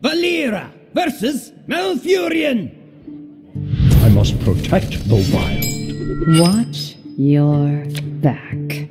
Valeera versus Malfurion. I must protect the wild. Watch your back.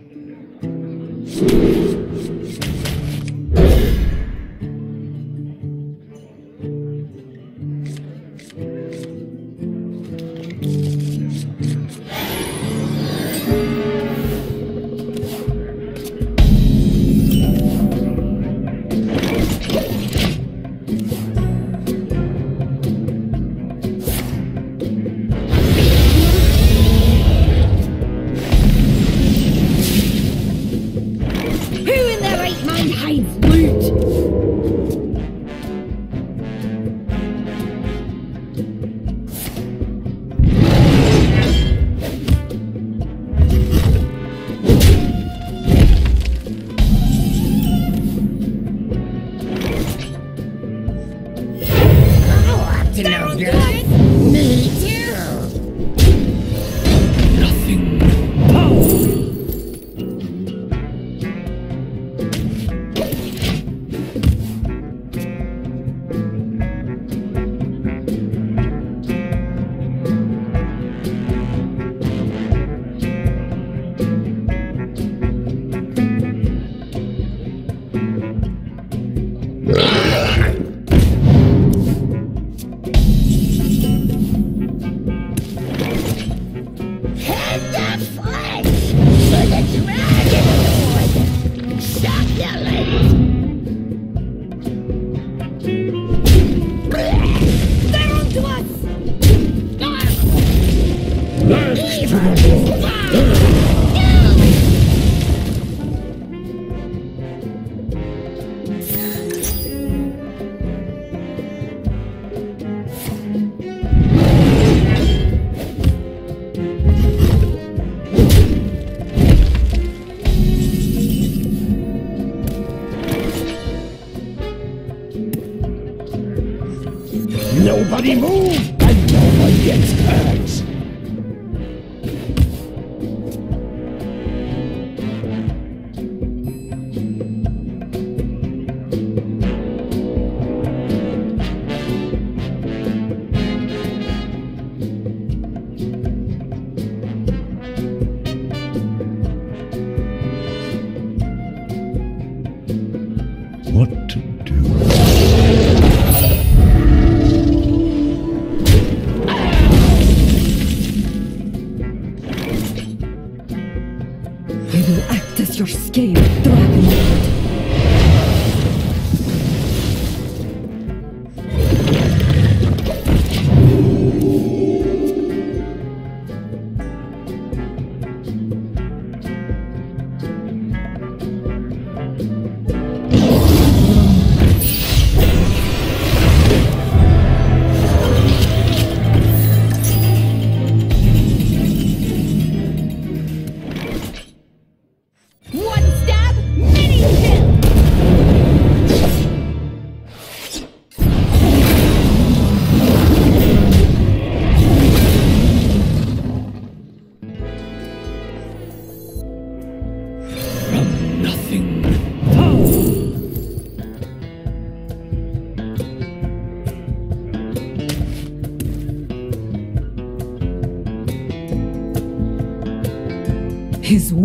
anymore!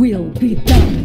will be done.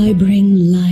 I bring life.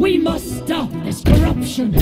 We must stop this corruption!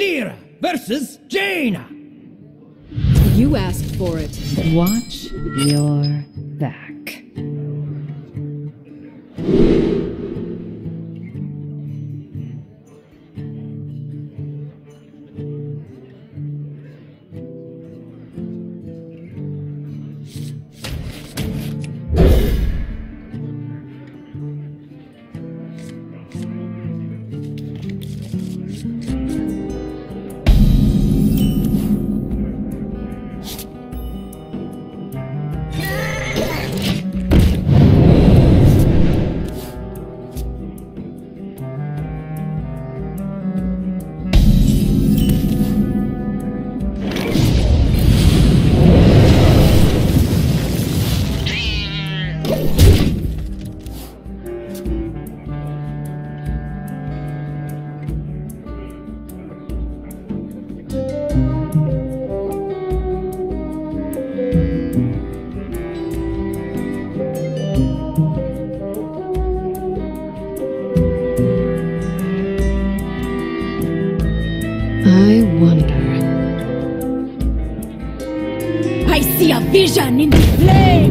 Valeera versus Jaina. You asked for it. Watch your vision in the flame.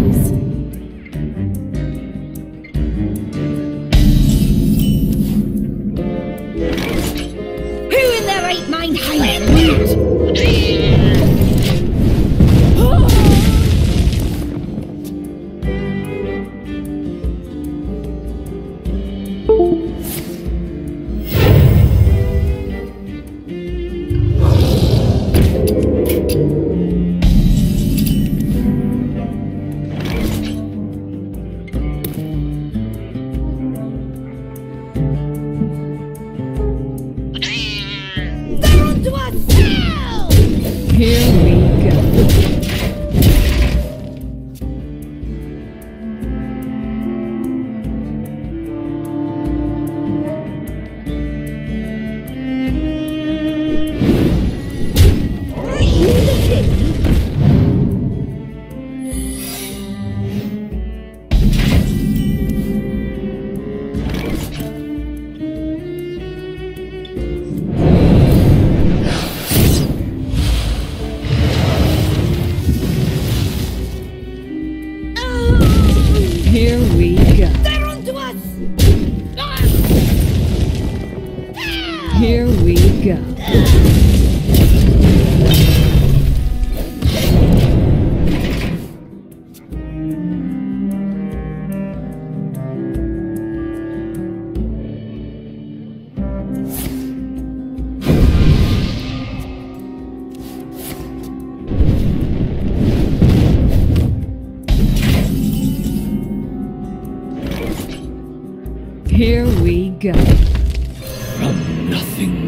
Go. From nothing.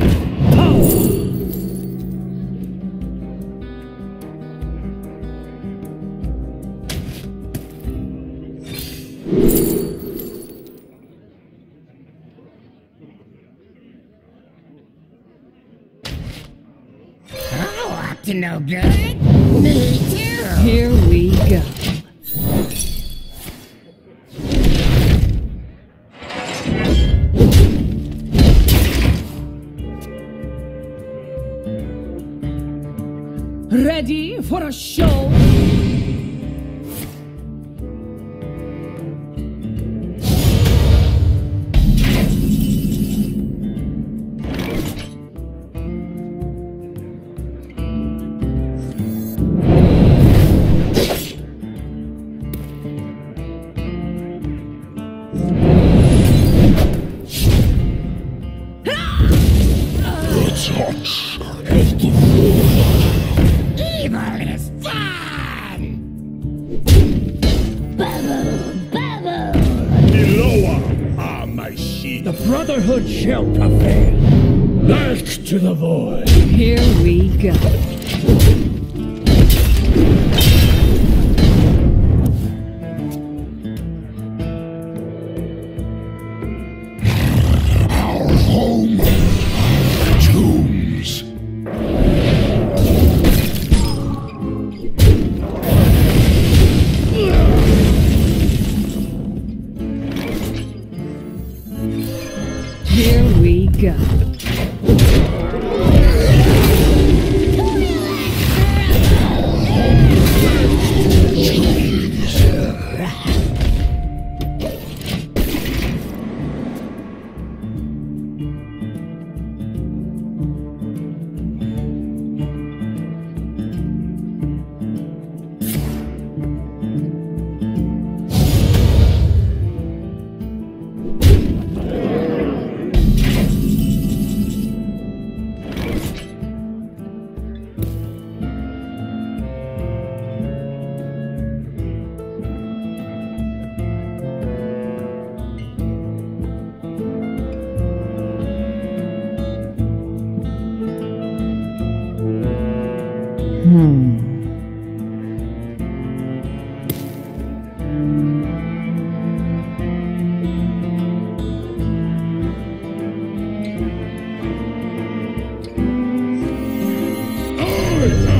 Power! no good.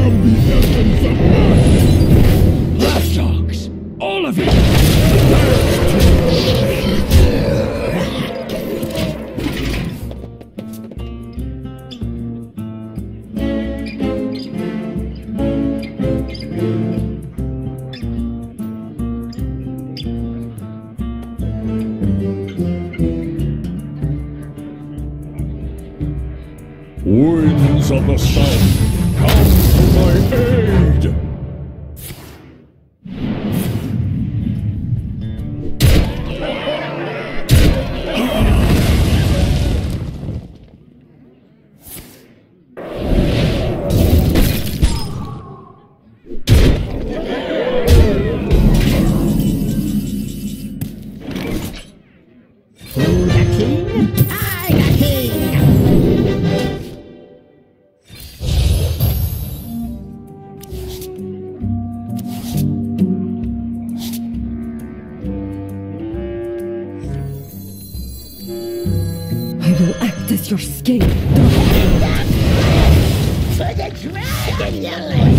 Come be heaven's above. I will act as your scapegoat. For the dragon,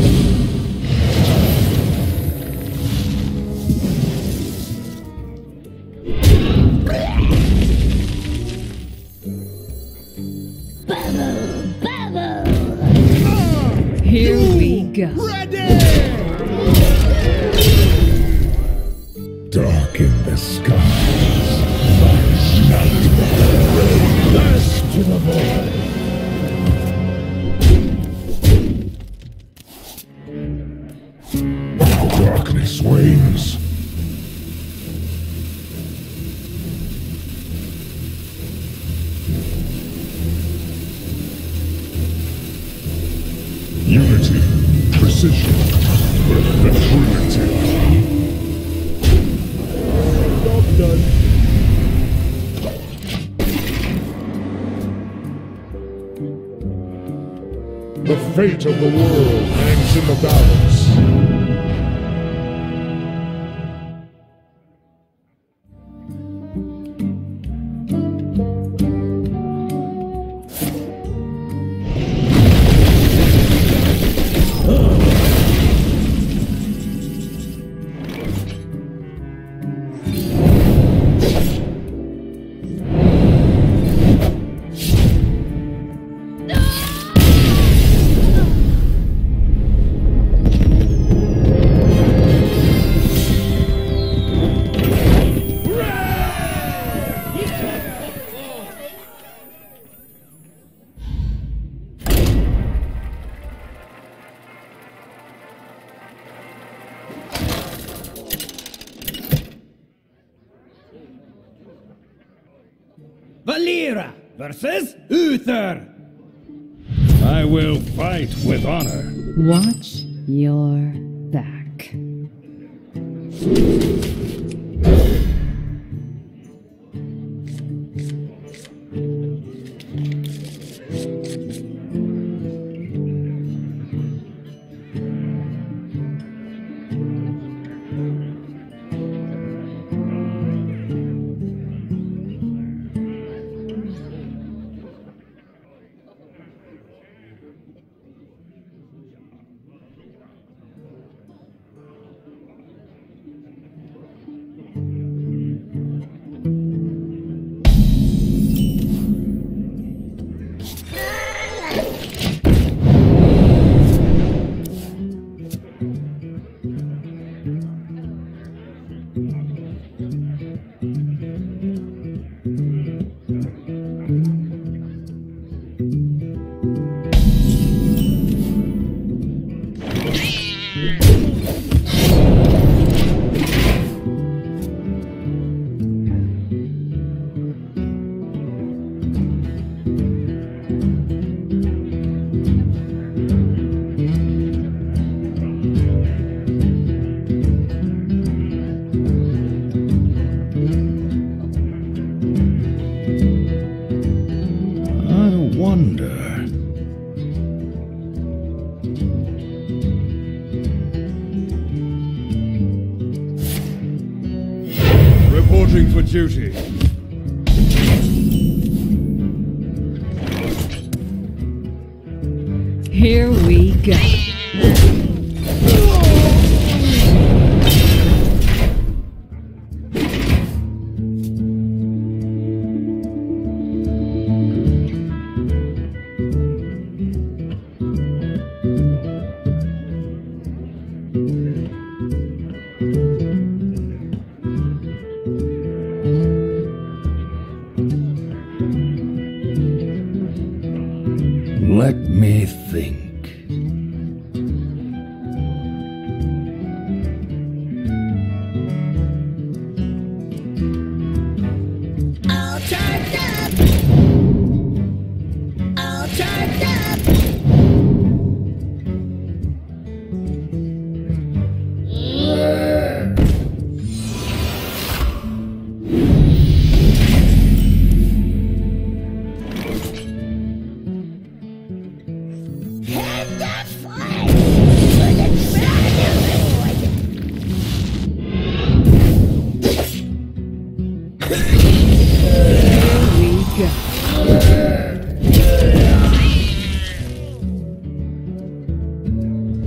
fate of the world hangs in the balance. Valeera versus Uther! I will fight with honor. Watch your back.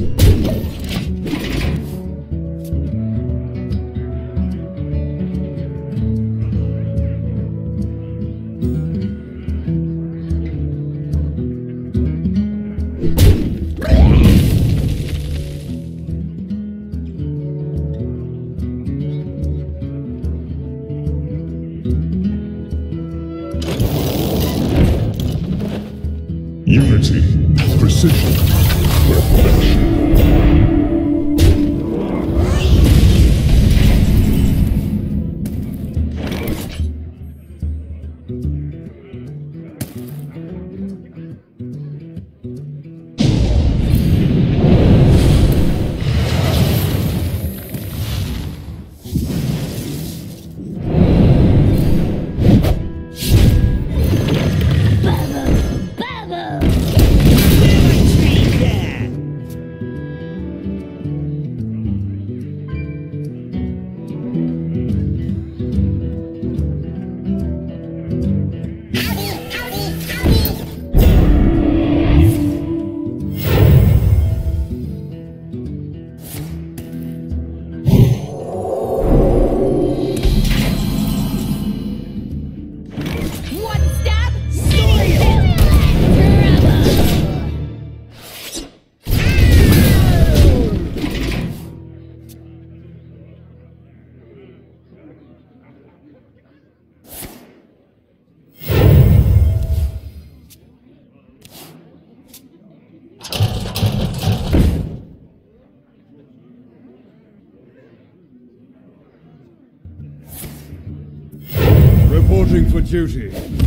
どうぞ。Duty.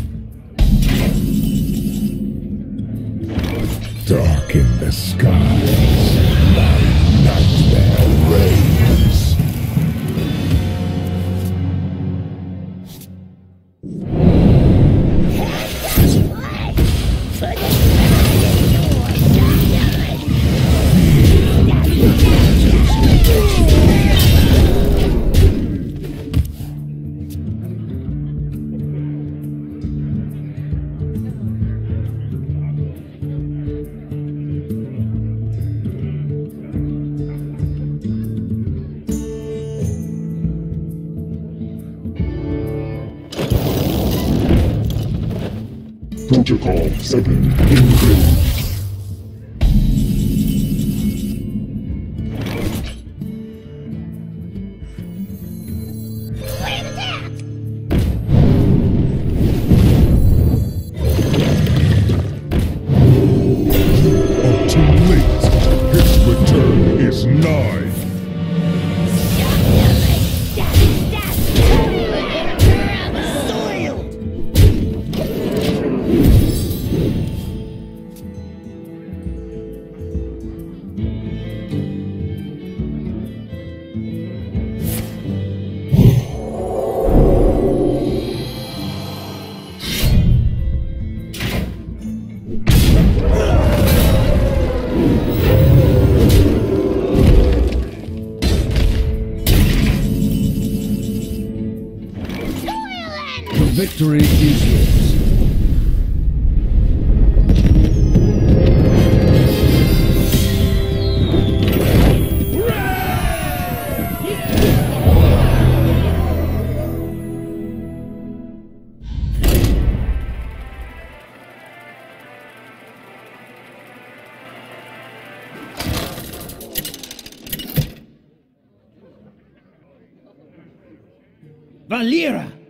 Victory is yours.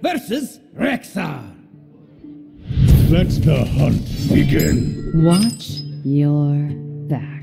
Versus let the hunt begin. Watch your back.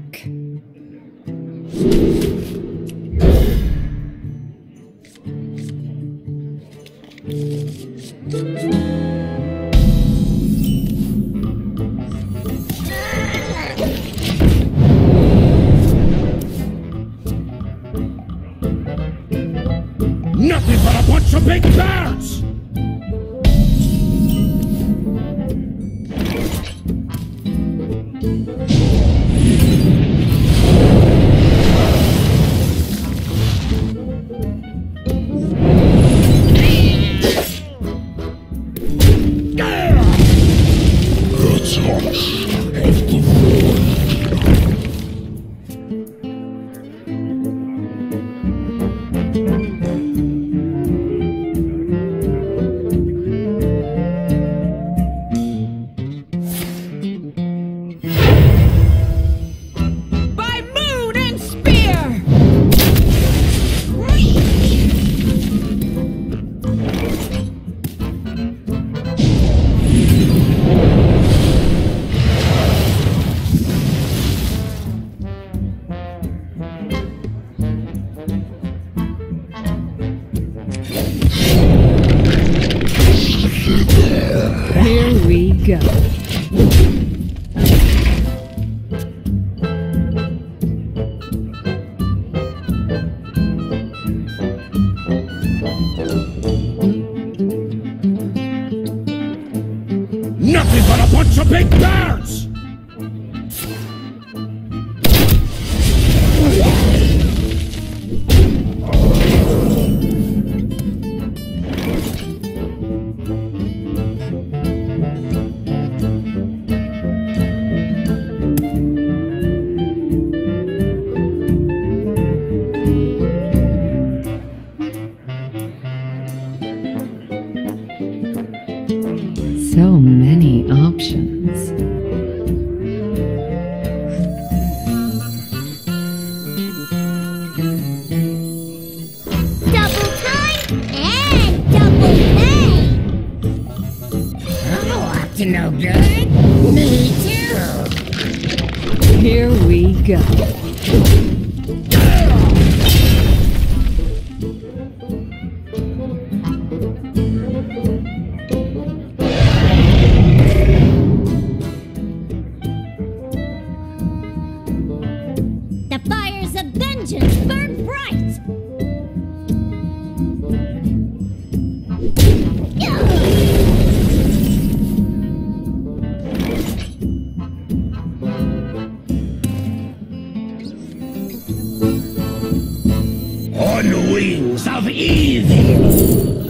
wings of evil.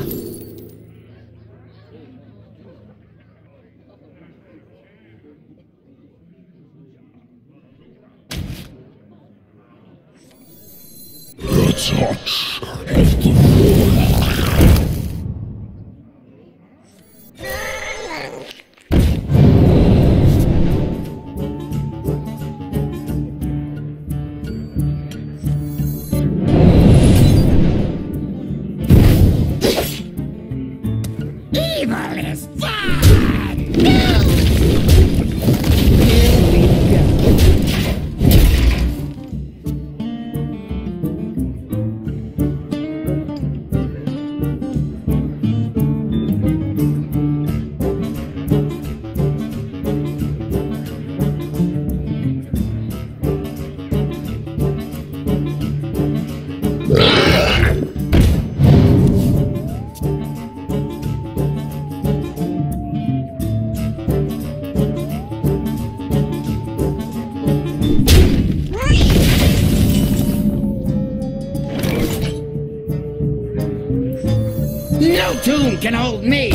can hold me.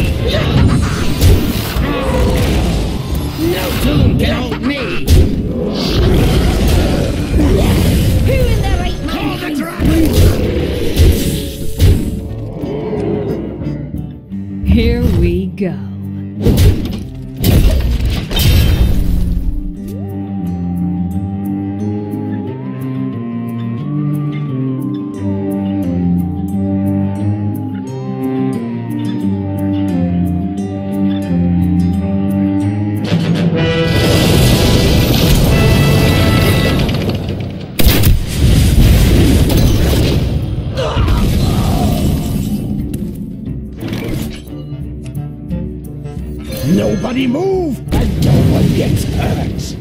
Nobody move, and no one gets hurt.